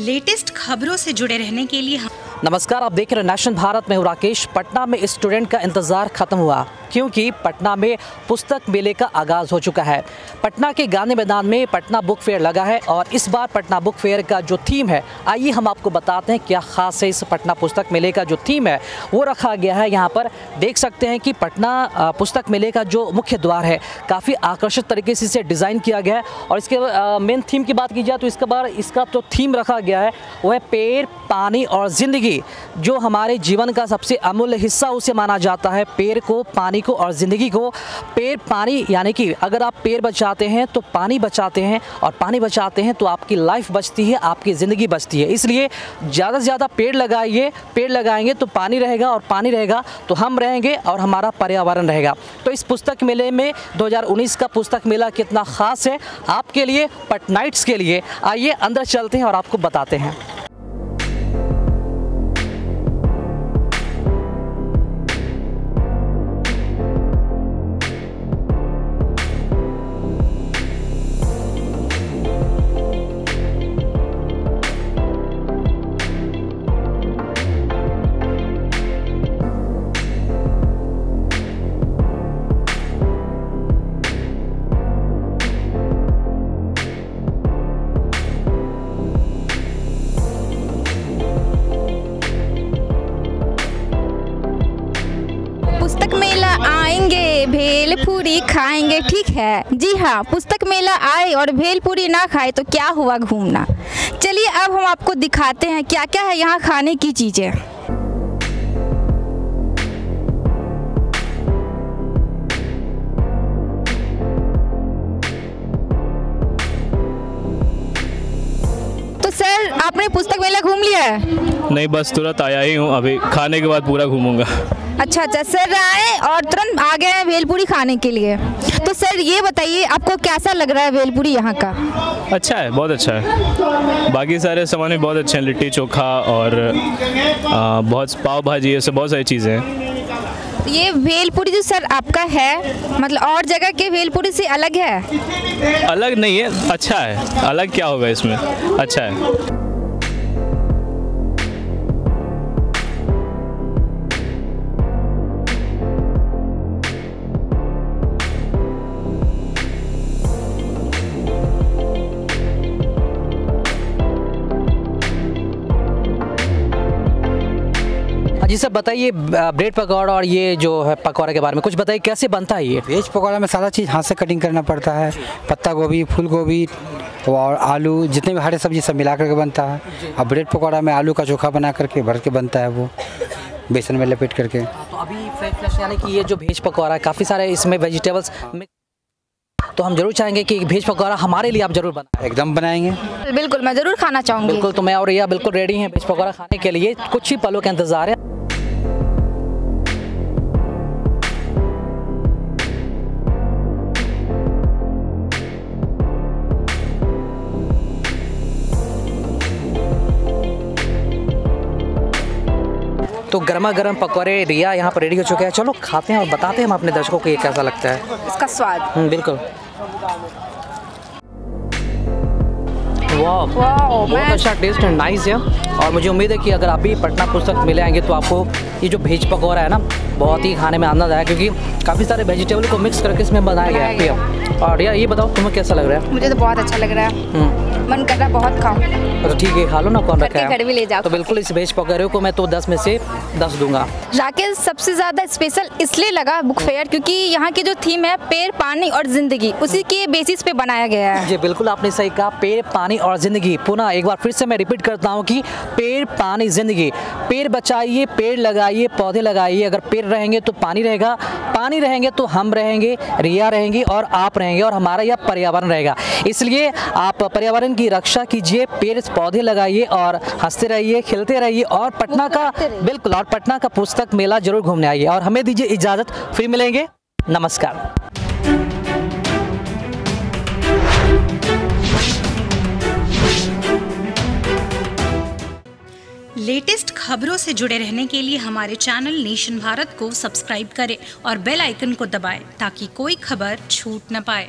Latest खबरों से जुड़े रहने के लिए हम नमस्कार, आप देख रहे हैं नेशनल भारत में राकेश। पटना में स्टूडेंट का इंतज़ार ख़त्म हुआ, क्योंकि पटना में पुस्तक मेले का आगाज़ हो चुका है। पटना के गांधी मैदान में पटना बुक फेयर लगा है और इस बार पटना बुक फेयर का जो थीम है, आइए हम आपको बताते हैं क्या ख़ास है इस पटना पुस्तक मेले का जो थीम है, वो रखा गया है यहाँ पर। देख सकते हैं कि पटना पुस्तक मेले का जो मुख्य द्वार है, काफ़ी आकर्षित तरीके से इसे डिज़ाइन किया गया है। और इसके मेन थीम की बात की जाए तो इसके बार, इसका जो तो थीम रखा गया है, वह है पेड़, पानी और ज़िंदगी, जो हमारे जीवन का सबसे अमूल्य हिस्सा उसे माना जाता है। पेड़ को, पानी को और ज़िंदगी को। पेड़, पानी यानी कि अगर आप पेड़ बचाते हैं तो पानी बचाते हैं, और पानी बचाते हैं तो आपकी लाइफ बचती है, आपकी ज़िंदगी बचती है। इसलिए ज़्यादा से ज़्यादा पेड़ लगाइए, पेड़ लगाएँगे तो पानी रहेगा, और पानी रहेगा तो हम रहेंगे और हमारा पर्यावरण रहेगा। तो इस पुस्तक मेले में 2019 का पुस्तक मेला कितना ख़ास है, आपके लिए, पटनाइट्स के लिए। आइए, अंदर चलते हैं और आपको बताते हैं। भेल पूरी खाएँगे, ठीक है? जी हाँ पुस्तक मेला आए और भेल पूरी ना खाए तो क्या हुआ घूमना? चलिए, अब हम आपको दिखाते हैं क्या क्या है यहाँ खाने की चीज़ें। तो सर, आपने पुस्तक मेला घूम लिया है? नहीं, बस तुरंत आया ही हूँ। अभी खाने के बाद पूरा घूमूँगा। अच्छा अच्छा सर आए और तुरंत आ गए हैं भेलपूरी खाने के लिए। तो सर ये बताइए आपको कैसा लग रहा है भेलपूरी यहाँ का? अच्छा है बहुत अच्छा है। बाकी सारे सामान भी बहुत अच्छे हैं लिट्टी चोखा और आ, बहुत पाव भाजी ये सब बहुत सारी चीज़ें हैं। ये भेलपूरी जो सर आपका है मतलब और जगह के भेलपूरी से अलग है? अलग नहीं है अच्छा है। अलग क्या होगा इसमें? अच्छा है। जी सर बताइए ब्रेड पकौड़ा और ये जो है पकौड़ा के बारे में कुछ बताइए कैसे बनता है ये? वेज पकौड़ा में सारा चीज़ हाथ से कटिंग करना पड़ता है। पत्ता गोभी फूल गोभी और आलू जितने भी हरे सब्ज़ी सब मिला करके बनता है। और ब्रेड पकौड़ा में आलू का चोखा बना करके भर के बनता है वो बेसन में लपेट करके। तो अभी यानी कि ये जो भेज पकौड़ा है काफ़ी सारे इसमें वेजिटेबल्स तो हम ज़रूर चाहेंगे कि भेज पकौड़ा हमारे लिए आप ज़रूर बनाएँ। एकदम बनाएँगे। बिल्कुल मैं ज़रूर खाना चाहूँगी। बिल्कुल तो मैं और रिया बिल्कुल रेडी हैं भेज पकौड़ा खाने के लिए। कुछ ही पलों का इंतज़ार है। तो गर्मा गर्म पकौड़े रिया यहाँ पर रेडी हो चुके हैं। चलो खाते हैं और बताते हैं हम अपने दर्शकों को ये कैसा लगता है। इसका स्वाद। हम्म, बिल्कुल। वाह बहुत अच्छा टेस्ट है नाइस है। और मुझे उम्मीद है कि अगर आप भी पटना पुस्तक मिले आएँगे तो आपको ये जो भेज पकौड़ा है ना बहुत ही खाने में आनंद आया क्योंकि काफ़ी सारे वेजिटेबल को मिक्स करके इसमें बनाया गया है और यार ये बताओ तुम्हें कैसा लग रहा है? मुझे तो बहुत अच्छा लग रहा है। हम्म, मन कर रहा बहुत खाऊं। तो ठीक है खा लो ना कौन रखा करके घर भी ले जाओ। तो बिल्कुल इस भेज पकौड़े को मैं तो दस में से दस दूँगा। राकेश सबसे ज़्यादा स्पेशल इसलिए लगा बुक फेयर क्योंकि यहाँ की जो थीम है पेड़ पानी और ज़िंदगी उसी के बेसिस पे बनाया गया है। जी बिल्कुल आपने सही कहा पेड़ पानी और ज़िंदगी। पुनः एक बार फिर से मैं रिपीट करता हूँ कि पेड़ पानी ज़िंदगी। पेड़ बचाइए पेड़ लगाइए पौधे लगाइए। अगर पेड़ रहेंगे तो पानी रहेगा पानी रहेंगे तो हम रहेंगे रिया रहेंगी और आप रहेंगे और हमारा यह पर्यावरण रहेगा। इसलिए आप पर्यावरण की रक्षा कीजिए पेड़ पौधे लगाइए और हँसते रहिए खिलते रहिए और पटना का बिल्कुल और पटना का पुस्तक मेला ज़रूर घूमने आइए और हमें दीजिए इजाज़त फिर मिलेंगे। नमस्कार। लेटेस्ट खबरों से जुड़े रहने के लिए हमारे चैनल नेशन भारत को सब्सक्राइब करें और बेल आइकन को दबाएँ ताकि कोई खबर छूट न पाए।